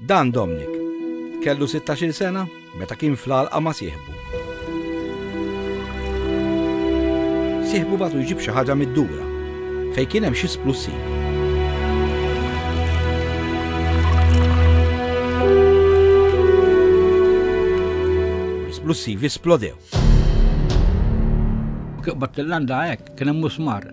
Dan Domnic. Kellu sittax-il sena meta kien fl-għalqa ma' sieħbu. Sieħbu bagħtu jġib xi ħaġa mid-dura fejn kien hemm xi splussiv. L-isplussivi splodew. Kif battillanda hekk kien hemm musmar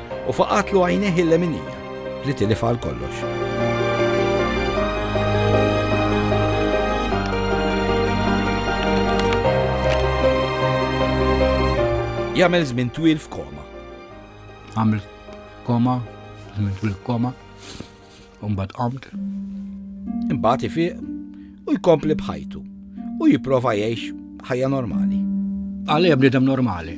U faqatlu għajnejh il-leminija li tilifha għal kollox. Jagħmel żmien twil f'koma. Għamil koma, żmien twil f'koma, u mbagħad qamt. Imbagħad ifiq u jkompli bħajtu u jipprova jgħix ħajja normali. Għalija bniedem normali.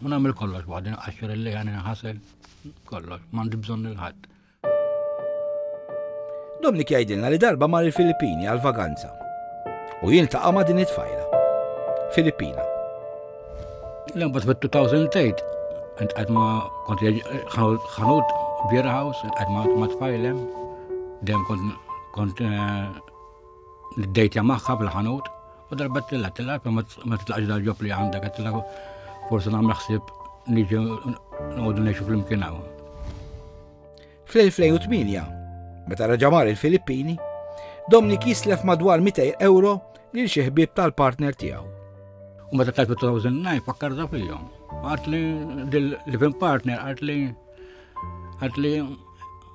Ma nagħmel kollox waħdi nqaxxer il-leħan inħasel kollox, m'għandi bżonn il-ħadd. Domnik jgħidilna li darba mar il-Filippini għal vaganza u jiltaqa' ma' din it-tfajla. Filippina. L-imbat fit-2008 intqajt ma' kont ħanut beer house, intqajt ma' tfajlem, dem kont eh, Bdejtja magħha fil-ħanut u darbet lilha tilha ma titlaqx dal-ġob li għandek qed tilha forsi nagħmel ħsieb niġi noqogħdu ngħixu flimkien hawn. Fl-2008, meta raġamar il-Filippini, Domnik jislef madwar 200 euro lil xi ħbieb tal-partner tiegħu. U meta tajtu 2009 fakkar da fihom. Għart li l-living partner għart li għart li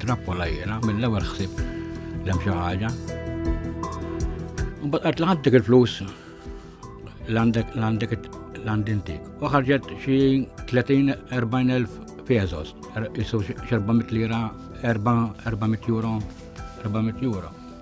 Trappola jiena mill-ewwel ħsib lem xi ħaġa. Mbagħad qed laħaddik il-flus l-għandek l-għandek l-għandintik. U ħarġet xi 30-40 elf pesos, jisu 400 lira, 400 euro, 400 euro.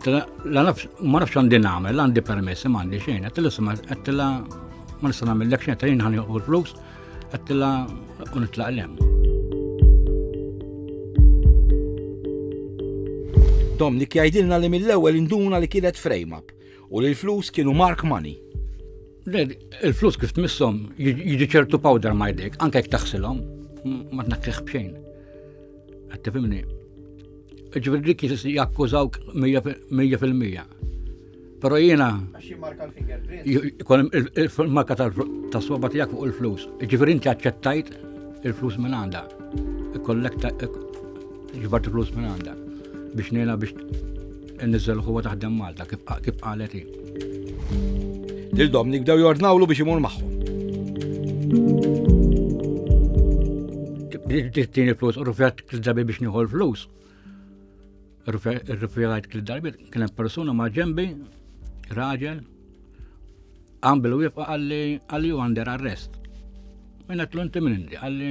La nafx, ma nafx għandi namel, għandi permessi, ma għandi xejn, għattila sema, għattila ma nista namel l xejn, għattila nħani u l-flus, għattila u nitlaq l-em. Domnik jgħidilna li mill-ewwel induna li kienet frame up u li l-flus kienu mark money. Il-flus kif tmissom jiġi ċertu powder ma jdejk, anke jek taħsilhom, ma tnakkħ bxejn. Għattifimni. Ġveri dik jakkużawk 100%. Pero jina. Il-marka ta' soba tijak fuq il-flus. Ġveri inti għacċettajt il-flus minn għanda. Kollekta ġbart il-flus minn għanda. Biex nina biex Inniżżel ħuha taħdem Malta kif kif qalet hi. Lil Domni bdew jordnawlu biex imur magħhom. Tittini flus, rufjat kizzabi biex nieħu l-flus. Rufjat kizzabi, kien hemm persuna ma' ġembi, raġel, għambil u jibqa' għalli għalli għander arrest. Minna tlu inti minn indi, għalli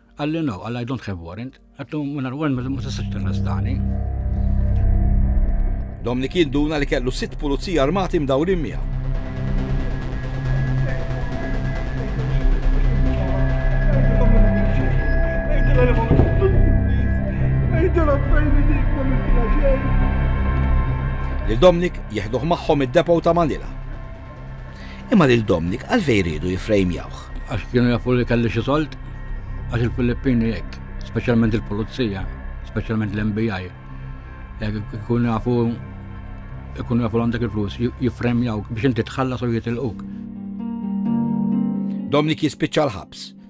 Għalli no, għalli I don't have warrant, għattu minna warrant ma ma tistax t-arrestani. Dominic jinduna li kellu sitt pulizija armati mdawrin miegħu. Lil Dominic jieħduh magħhom id-depo ta' Manila Imma lil Domnic għalfejn riedu jiffrejmjawh? Għax kienu jafu li kelli xi sold, għax il-Filippini hekk, speċjalment il-pulizija, speċjalment l-MBI, ikun jafu ikun jafu għandek il-flus, jiffremjawk biex inti tħallas u jitilquk. Dominic jispiċċa l-ħabs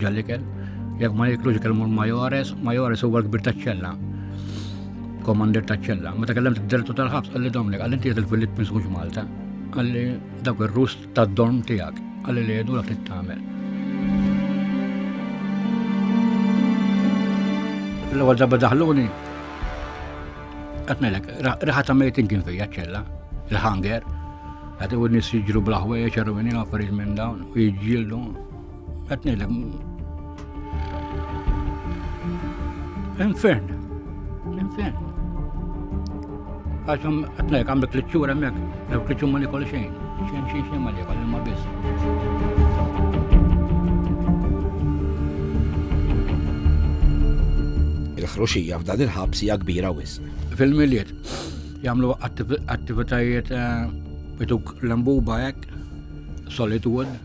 Ġallikel, jekk ma jiklux ikel mur majores, majores huwa l-kbir taċ-ċella. Komandir taċ-ċella. Meta kellem t-dirtu tal-ħabs, għalli Dominik, għalli inti il-Philippines mhux Malta. Għalli dak ir-rust tad-dorm tiegħek. Għalli li jedu dak li tagħmel. L-ewwel darba daħluni, qed ngħidlek, riħa ta' mejtin kien fija ċella, il-hanger, għadu n-nies jiġru bl-aħwejja ċarwini affarijiet minn dawn, u jiġġieldu Qed ngħidlek. Infern. Infern. Għaxum qed ngħidlek għamlek li ċura mek, jew li ċumma li kolli xejn. Xejn xejn xejn ma li kolli ma biss. il-ħruxija f'dan il-ħabs hija kbira wisq. Fil-miliet jagħmlu attivitajiet eh, bituk l-embuba hekk, solitwood,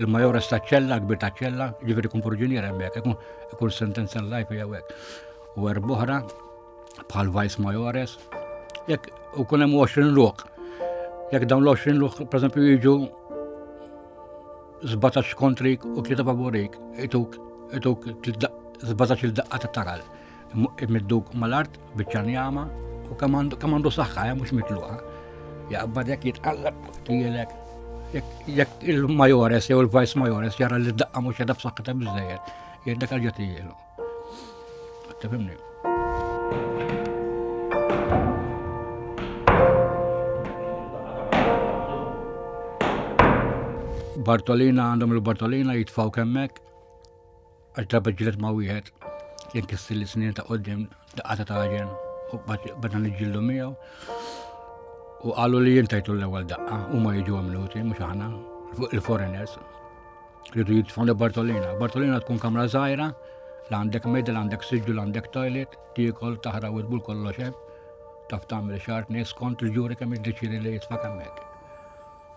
Il-majores taċ-ċella, kbir taċ-ċella, ġifieri ikun purġinier hemmhekk, ikun sentenza l-life jew hekk. U erboħra bħal vice majores, jekk u kun hemm 20 lok. Jekk dawn l-20 lok, pereżempju, jiġu 17 kontrik u tlieta favorik, ituk ituk 17 il-daqqa ta' taral. Imidduk mal-art biċċa njama u kemm għandu saħħa eh, mhux mitluqa. Jaqbad jekk jitqallab kielek jekk il-majores jew il-vice majores jara li d-daqqa mhux qed b'saħħitha biżejjed, jgħidlek għal ġetijielu. Tifhimni. Bartolina għandhom il-Bartolina jitfaw kemmek Għal ġabet ġilet ma' wieħed li nkissi li snin ta' qoddim daqqa ta' taġen u bada nġillu miegħu. U qalu li jintajtu l-ewwel daqqa u ma jiġu għamluti mhux aħna il-foreigners. Ridu jitfgħu li Bartolina. Bartolina tkun kamra żgħira, l għandek medel, għandek siġġu, l għandek toilet, tiekol, taħra u tbul kollox hemm. Taf tagħmel xart nies kont il-ġuri kemm iddeċidi li jitfa' hemmhekk.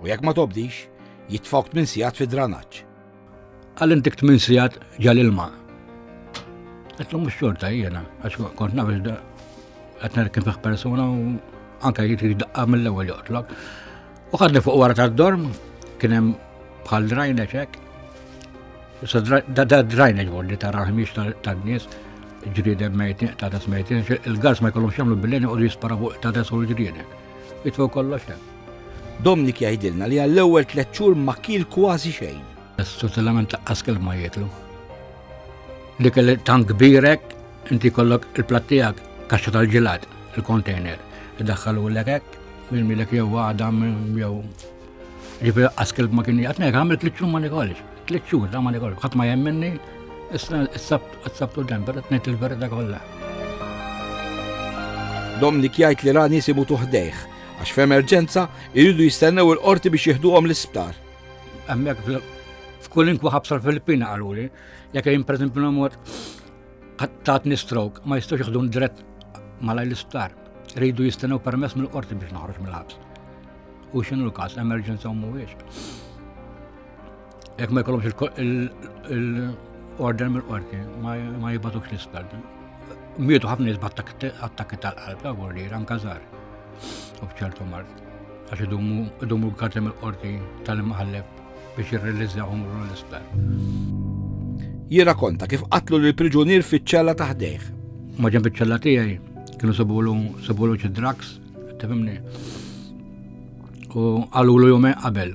U jekk ma tobdix, jitfawk tmien sigħat fid-dranaġġ. Qal intik tmien sigħat ġal ilma. Qed mhux xorta jiena, għax kont naf iżda qed nerkin fih persuna u anke jitri daqqa mill-ewwel joqtlok. U ħadni fuq wara tad-dorm, kien hemm bħal drajna ċek, Issa da drajna ġbor li tara ħmiex tan-nies ġrieden mejtin, ta' tas mejtin, il-gas ma jkollhom xamlu bil-leni u jispara fuq ta' tas u l-ġrieden. Itfu kollox hemm. Dominic jgħidilna li għall-ewwel tliet xhur ma kiel kważi xejn. Sostanzjalment laqqas kelma jieklu. L-ikel tant kbirek, inti kollok il-platt tiegħek kaxxa tal-ġilat, il-container, idaħħalulek hekk, minn milek jew għada jew ġifi laqqas kelma kien jgħid, ngħid għamil tliet xhur ma nikolx, tliet xhur ma nikolx, ħadd ma jemminni, issa s-sabtu dan, bada tnejt il-verita kollha. Domnik jgħid li rani simu tuħdejh għax f'emerġenza jridu jistennew il-qorti biex jieħduhom l-isptar. Hemmhekk f'kulinkwa ħabsa l-Filippina qaluli, jekk jien pereżempju namut tatni stroke ma jistax jieħdun dirett malaj l-isptar. Rridu jistennew permess mill-qorti biex naħroġ mill-ħabs. U x'inhu l-każ emerġenza u mhuwiex. Jekk ma jkollhomx il-order mill-qorti, ma jibgħatux l-isptar. Mietu ħafna jisbat attakki tal-qalb, ta' għorri, rankazar, u bċertu mart. Għax idumu karti mill-qorti tal-imħallef biex jirrealizza umru l-isptar. Jirrakonta kif qatlu l-priġunier fiċ-ċella taħdejh. Ma ġem fiċ-ċella tiegħi kienu sabulu sabulu ċi drugs, tibimni. U għallu l-jumej qabel,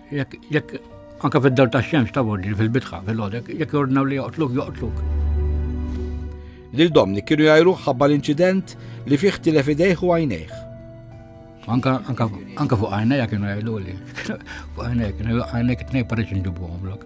Jekk anka fid-dar ta' xemx ta' bordi fil-bitħa fil-ħodek, jekk jordnaw li joqtluk, joqtluk. Lil Domni kienu jajru ħabba l-inċident li fih tilef idejh u għajnejh. Anka fuq għajnejja kienu jajlu li. Fuq għajnejja kienu għajnejja kienu pareċin ġibuhom lok.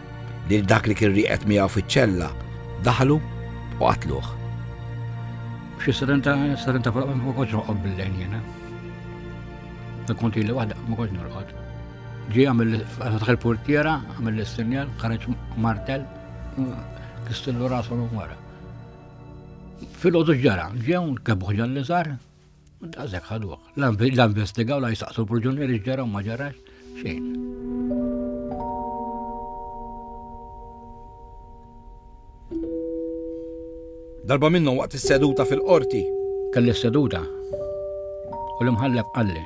lil dak li kien rieqed miegħu fiċ-ċella, daħlu u qatluh. Xi serenta, serenta fuq ma kontx noqgħod bil-lejn jiena. Kont li waħda ma kontx norqod. Ġi għamil fatħ il-portiera, għamil l-istinjal, ħareġ martel, kistillu rasu l wara. Fil-ħodu ġara, ġew kebbuħ ġalli żar, Għazek ħaduħ. L-investigaw la jistaqsu l-proġunieri ġġara ma ġarax xejn. Darba minnu waqt is-seduta fil-qorti. Kelli s-seduta. U l-imħallef qalli.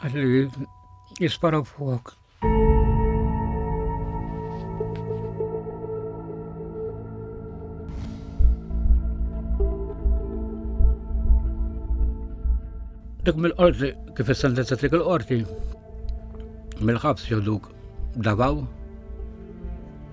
Għalli jisparaw fuq. Dik mill-qorti, kif is-sentenza tlik il-qorti, mill-ħabs joduk davaw